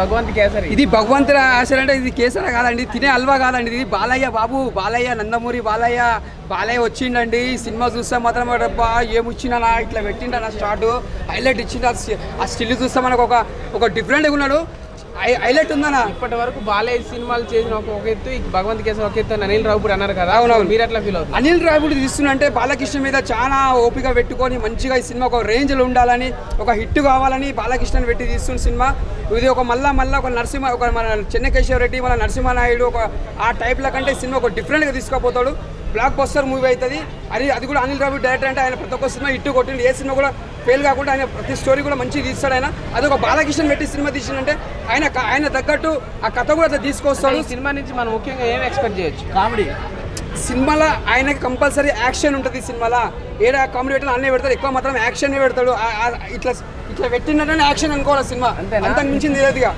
భగవంత్ కేసరి. ఇది భగవంతుల ఆశలు అంటే ఇది కేసర కాదండి తినే హల్వా కాదండి ఇది బాలయ్య బాబు బాలయ్య నందమూరి బాలయ్య బాలయ్య వచ్చిండండి సినిమా చూస్తే మాత్రం అబ్బా ఏమొచ్చినా నా ఇట్లా పెట్టిండ నా స్టార్ట్ హైలైట్ ఇచ్చిండు ఆ ఆ స్టిల్ చూస్తే మనకు ఒక ఒక డిఫరెంట్గా ఉన్నాడు. హైలైట్ ఉందన్న. ఇప్పటి వరకు బాలయ్య సినిమాలు చేసిన ఒక ఎత్తు భగవంత్ కేసరి ఒక ఎత్తు అని అనిల్ రావుపూడి అన్నారు కదా. అవునవును. మీరు ఎట్లా ఫీల్ అవుతుంది? అనిల్ రావిడ్ తీస్తున్నంటే బాలకృష్ణ మీద చాలా ఓపిక పెట్టుకొని మంచిగా ఈ సినిమా ఒక రేంజ్లో ఉండాలని ఒక హిట్ కావాలని బాలకృష్ణని పెట్టి తీస్తున్న సినిమా. ఇది ఒక మళ్ళా మళ్ళా ఒక నరసింహ ఒక మన చెన్నకేశ్వర రెడ్డి మన నరసింహనాయుడు ఒక ఆ టైప్ల కంటే సినిమా ఒక డిఫరెంట్గా తీసుకుపోతాడు. బ్లాక్ బస్టర్ మూవీ అవుతుంది అది అది కూడా అనిల్ రావిడ్ డైరెక్టర్ అంటే ఆయన ప్రతి ఒక్క సినిమా హిట్ కొట్టిండు. ఏ సినిమా కూడా ఫెయిల్ కాకుండా ఆయన ప్రతి స్టోరీ కూడా మంచిగా తీస్తాడు ఆయన. అది ఒక బాలకృష్ణ పెట్టి సినిమా తీసిందంటే ఆయన ఆయన తగ్గట్టు ఆ కథ కూడా అట్లా తీసుకొస్తాడు. ఈ సినిమా నుంచి మనం ముఖ్యంగా ఏం ఎక్స్పెక్ట్ చేయొచ్చు? కామెడీ. సినిమాలో ఆయనకి కంపల్సరీ యాక్షన్ ఉంటుంది సినిమాలో. ఏడ కామెడీ పెట్టాలి అన్నీ పెడతాడు ఎక్కువ మాత్రం యాక్షన్ పెడతాడు. ఇట్లా ఇట్లా పెట్టినట్టు యాక్షన్ అనుకోవాలి సినిమా? అంతకు మించింది లేదు ఇక.